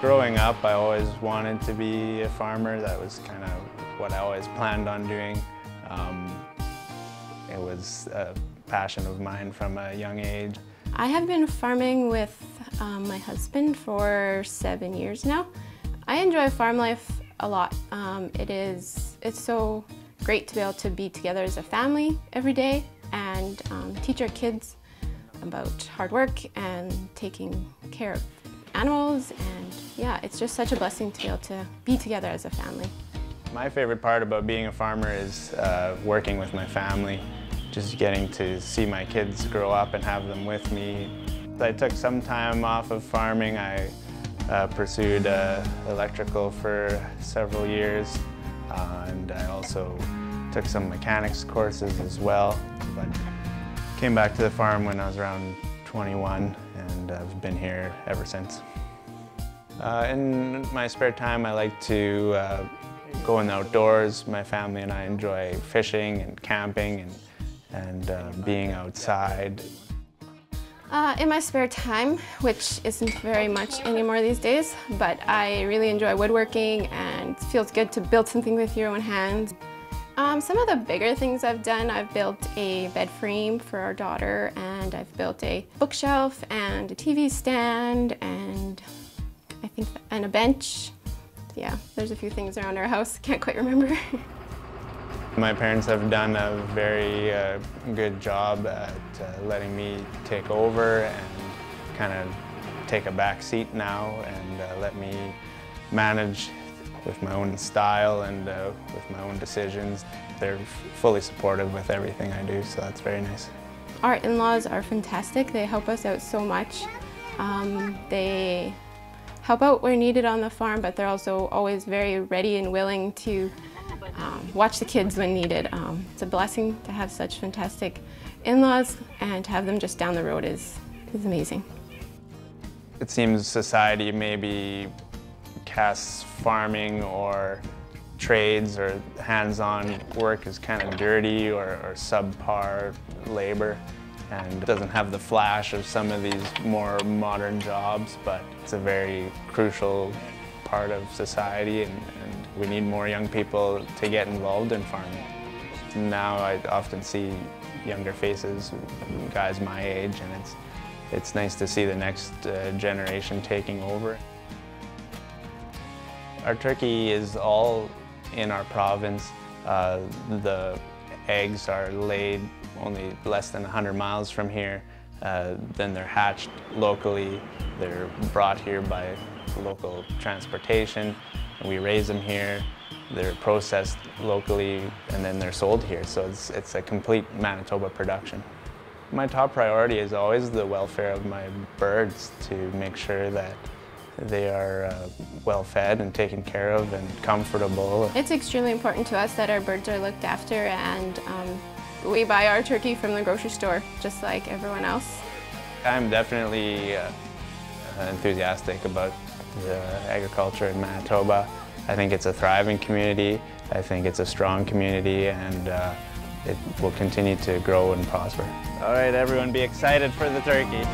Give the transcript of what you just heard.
Growing up, I always wanted to be a farmer. That was kind of what I always planned on doing. Um, it was a passion of mine from a young age. I have been farming with um, my husband for seven years now. I enjoy farm life a lot. Um, it is, it's so great to be able to be together as a family every day and um, teach our kids about hard work and taking care of animals and yeah, it's just such a blessing to be able to be together as a family. My favorite part about being a farmer is uh, working with my family, just getting to see my kids grow up and have them with me. I took some time off of farming. I uh, pursued uh, electrical for several years uh, and I also took some mechanics courses as well. But came back to the farm when I was around 21 and I've been here ever since. Uh, in my spare time I like to uh, go in the outdoors. My family and I enjoy fishing and camping and, and uh, being outside. Uh, in my spare time, which isn't very much anymore these days, but I really enjoy woodworking and it feels good to build something with your own hands. Um, some of the bigger things I've done, I've built a bed frame for our daughter and I've built a bookshelf and a TV stand and I think, and a bench. Yeah, there's a few things around our house, can't quite remember. My parents have done a very uh, good job at uh, letting me take over and kind of take a back seat now and uh, let me manage with my own style and uh, with my own decisions. They're fully supportive with everything I do, so that's very nice. Our in-laws are fantastic. They help us out so much. Um, they help out where needed on the farm, but they're also always very ready and willing to um, watch the kids when needed. Um, it's a blessing to have such fantastic in-laws and to have them just down the road is, is amazing. It seems society maybe casts farming or trades or hands-on work is kind of dirty or, or subpar labor and doesn't have the flash of some of these more modern jobs, but it's a very crucial part of society and, and we need more young people to get involved in farming. Now I often see younger faces, guys my age, and it's, it's nice to see the next uh, generation taking over. Our turkey is all in our province. Uh, the eggs are laid only less than 100 miles from here. Uh, then they're hatched locally. They're brought here by local transportation. We raise them here. They're processed locally and then they're sold here. So it's, it's a complete Manitoba production. My top priority is always the welfare of my birds to make sure that they are uh, well fed and taken care of and comfortable. It's extremely important to us that our birds are looked after and um, we buy our turkey from the grocery store just like everyone else. I'm definitely uh, enthusiastic about the agriculture in Manitoba. I think it's a thriving community. I think it's a strong community and uh, it will continue to grow and prosper. All right, everyone, be excited for the turkey.